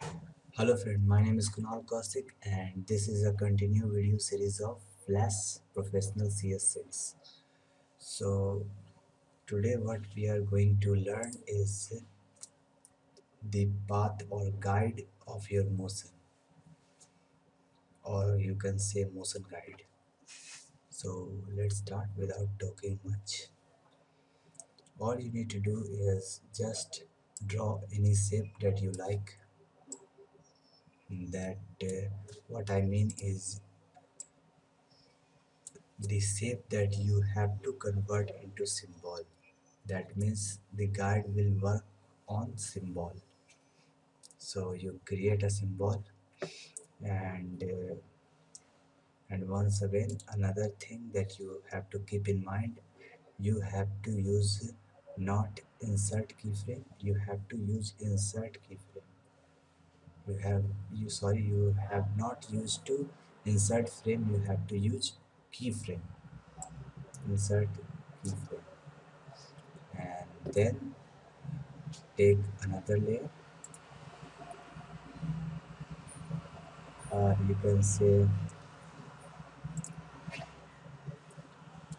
Hello friend, my name is Kunal Kaushik and this is a continued video series of Flash Professional CS6. So today what we are going to learn is the path or guide of your motion or you can say motion guide. So let's start without talking much. All you need to do is just draw any shape that you like that uh, what I mean is the shape that you have to convert into symbol. That means the guide will work on symbol. So you create a symbol and uh, and once again another thing that you have to keep in mind you have to use not insert keyframe you have to use insert keyframe you have you sorry you have not used to insert frame you have to use keyframe. Insert keyframe. And then take another layer. Or you can say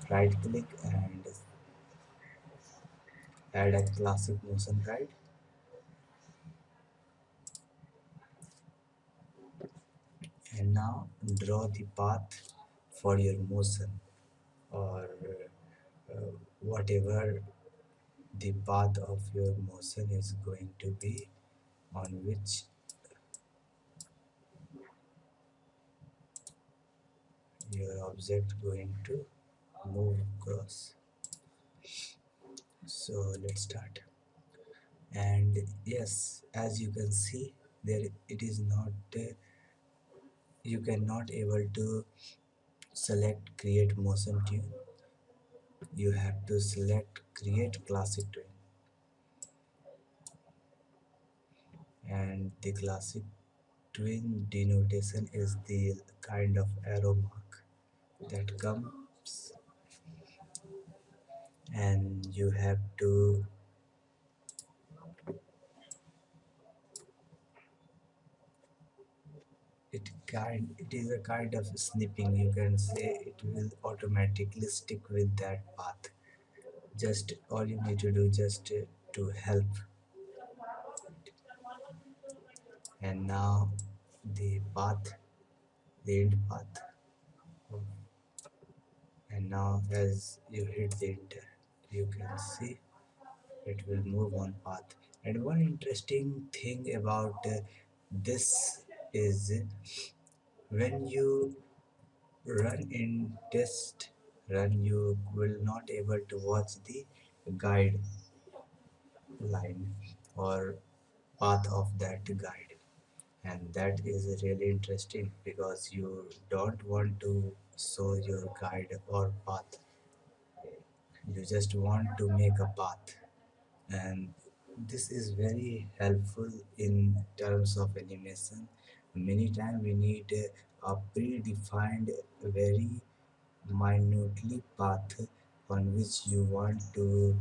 right click and add a classic motion guide and now draw the path for your motion or uh, whatever the path of your motion is going to be on which your object going to move across. So let's start. And yes as you can see there it is not uh, you cannot able to select create motion tween. You have to select create classic tween and the classic tween denotation is the kind of arrow mark that comes. And you have to it kind it is a kind of snipping. You can say it will automatically stick with that path. Just all you need to do just to help. And now the path the end path. And now as you hit the enter you can see it will move on path. And one interesting thing about uh, this is when you run in test run you will not able to watch the guide line or path of that guide. And that is really interesting because you don't want to show your guide or path. You just want to make a path. And this is very helpful in terms of animation many times we need a predefined very minutely path on which you want to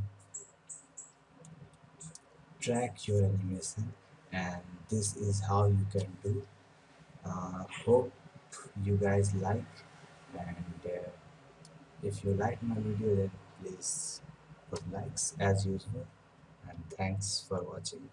track your animation. And this is how you can do. Uh, hope you guys like. And uh, if you like my video then please put likes as usual. And thanks for watching